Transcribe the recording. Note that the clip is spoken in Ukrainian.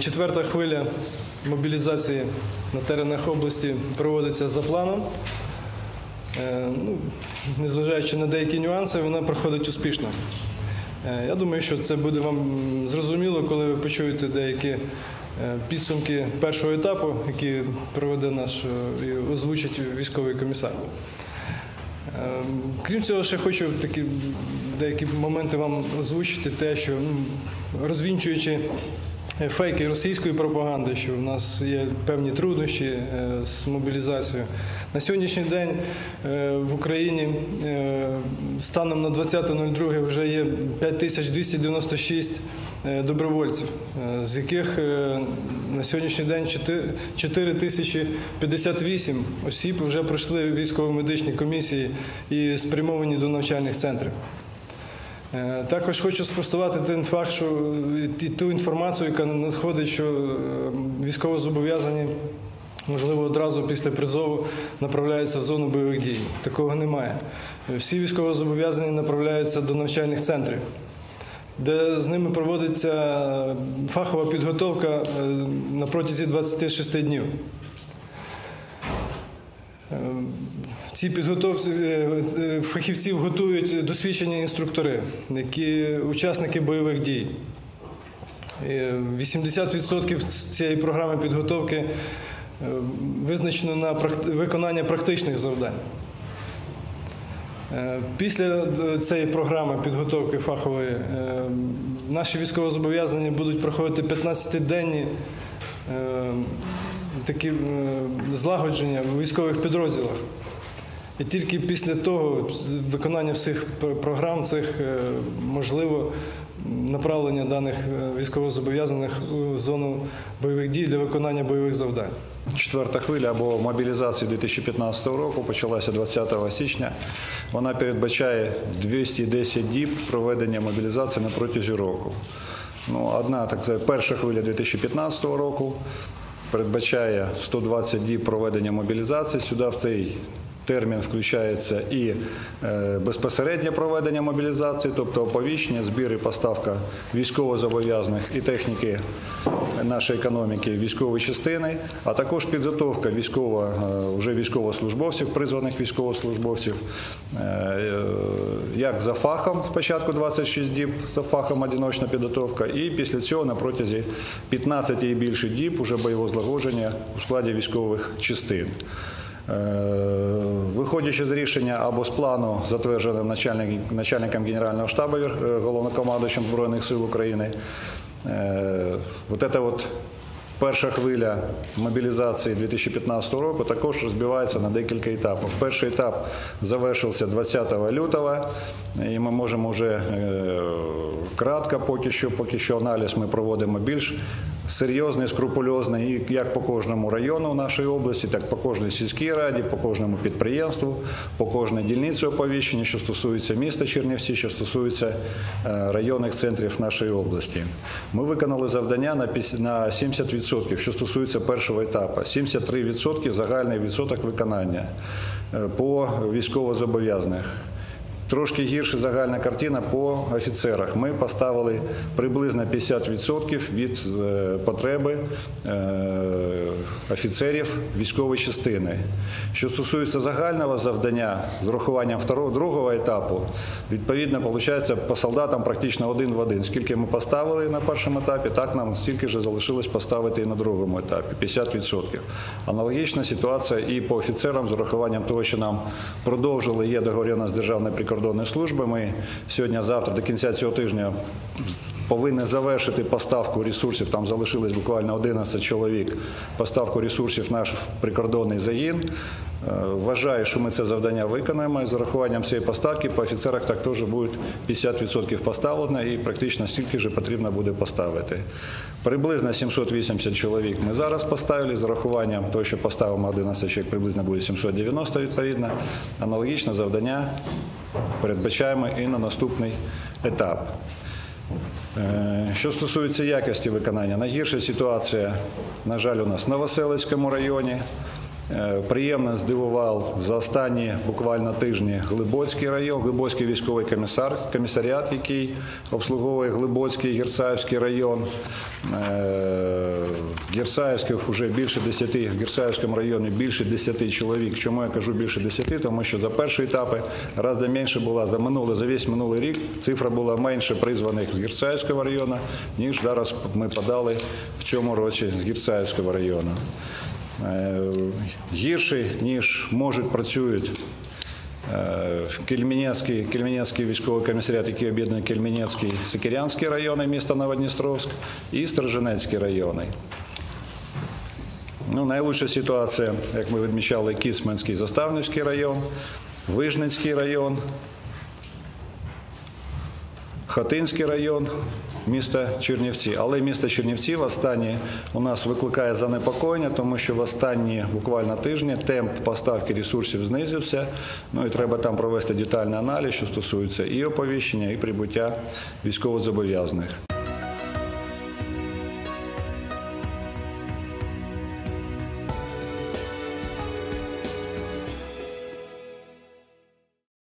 Четверта хвиля мобілізації на теренах області проводиться за планом. Е, Ну, незважаючи на деякі нюанси, вона проходить успішно. Е, Я думаю, що це буде вам зрозуміло, коли ви почуєте деякі е, підсумки першого етапу, які проведе наш і озвучить військовий комісар. Крім цього, ще хочу такі деякі моменти вам озвучити, те, що розвінчуючи фейки російської пропаганди, що в нас є певні труднощі е, з мобілізацією. На сьогоднішній день е, в Україні е, станом на 20.02 вже є 5296 е, добровольців, е, з яких е, на сьогоднішній день 4058 осіб вже пройшли військово-медичні комісії і спрямовані до навчальних центрів. Е, Також хочу спростувати той факт, що ту інформацію, яка надходить, що е, військовозобов'язані, можливо, одразу після призову направляються в зону бойових дій. Такого немає. Всі військовозобов'язані направляються до навчальних центрів, де з ними проводиться е, фахова підготовка на протязі 26 днів. Ці підготовці е, е, фахівців готують досвідчені інструктори, які учасники бойових дій. Е, 80% цієї програми підготовки е, визначено на виконання практичних завдань. Е, Після е, цієї програми підготовки фахової е, наші військовозобов'язані будуть проходити 15-денні е, такі е, злагодження в військових підрозділах. І тільки після того виконання всіх програм цих е, можливо направлення даних е, військовозобов'язаних у зону бойових дій для виконання бойових завдань. Четверта хвиля або мобілізації 2015 року почалася 20 січня. Вона передбачає 210 діб проведення мобілізації на протязі року. Ну, одна так це перша хвиля 2015 року передбачає 120 діб проведення мобілізації. Сюди в цей термін включається і е, безпосереднє проведення мобілізації, тобто оповіщення, збір і поставка військовозобов'язаних і техніки нашої економіки в військові частини, а також підготовка військово, е, вже військовослужбовців, призваних військовослужбовців, е, як за фахом, спочатку 26 діб, за фахом одиночна підготовка, і після цього на протязі 15 і більше діб уже бойового злагодження у складі військових частин. Е, Виходячи з рішення або з плану, затвердженим начальник- начальником Генерального штабу, е, головнокомандуючим Збройних сил України, е, вот это вот перша хвиля мобілізації 2015 року також розбивається на декілька етапів. Перший етап завершився 20 лютого, і ми можемо вже е, кратко, поки що, поки що аналіз ми проводимо більш серйозний, скрупульозний, як по кожному району нашої області, так по кожній сільській раді, по кожному підприємству, по кожній дільниці оповіщення, що стосується міста Чернівці, що стосується е, районних центрів нашої області. Ми виконали завдання на піс- на 70%, що стосується першого етапу. 73% загальний відсоток виконання е, по військовозобов'язаних. Трошки гірша загальна картина по офіцерах. Ми поставили приблизно 50% від е, потреби е, офіцерів військової частини. Що стосується загального завдання з урахуванням другого етапу, відповідно, виходить по солдатам практично один в один. Скільки ми поставили на першому етапі, так нам стільки ж залишилось поставити і на другому етапі 50%. Аналогічна ситуація і по офіцерам з урахуванням того, що нам продовжили є договоренність з Державної прикордонної служби. Ми сьогодні-завтра до кінця цього тижня повинні завершити поставку ресурсів. Там залишилось буквально 11 чоловік. Поставку ресурсів наш прикордонний загін. Е, Вважаю, що ми це завдання виконаємо. І з урахуванням цієї поставки по офіцерах так теж буде 50% поставлено і практично стільки ж потрібно буде поставити. Приблизно 780 чоловік ми зараз поставили з урахуванням того, що поставимо 11 чоловік, приблизно буде 790 відповідно. Аналогічне завдання передбачаємо і на наступний етап. Е, Що стосується якості виконання, найгірша ситуація, на жаль, у нас в Новоселицькому районі. Е, Приємно здивував за останні буквально тижні Глибоцький район, Глибоцький військовий комісар, комісаріат, який обслуговує Глибоцький Герцаївський район. Е, Герсаївських вже більше 10, в Герсаївському районі більше 10 чоловік. Чому я кажу більше 10? Тому що за перші етапи разом менше була за минулий, за весь минулий рік цифра була менше призваних з Герсаївського району, ніж зараз ми подали в цьому році з Герсаївського району. Е, Гірше, ніж можуть працюють Е, Кельменецький, Кельменецький військовий комісаріат, який об'єднує Кельменецький, Сокирянський райони міста Новодністровськ і Сторожинецький райони. Ну, найлучша ситуація, як ми відмічали, Кісменський, Заставнівський район, Вижницький район, Хатинський район, міста Чернівці. Але місто Чернівці в останні у нас викликає занепокоєння, тому що в останні буквально тижні темп поставки ресурсів знизився. Ну і треба там провести детальний аналіз, що стосується і оповіщення, і прибуття військовозобов'язаних.